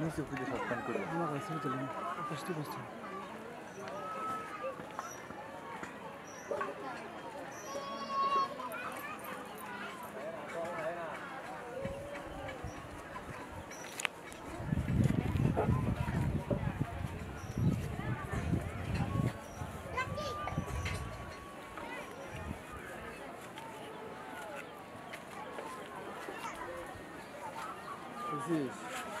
Merci beaucoup de faire plein de couleurs. Existe.